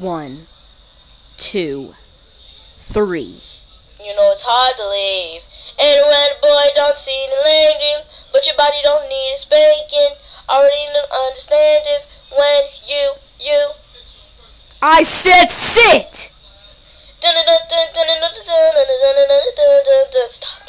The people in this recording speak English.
One, two, three. You know it's hard to leave. And when a boy don't see the landing, but your body don't need a spanking, already understand it when you, you. I said sit! Stop.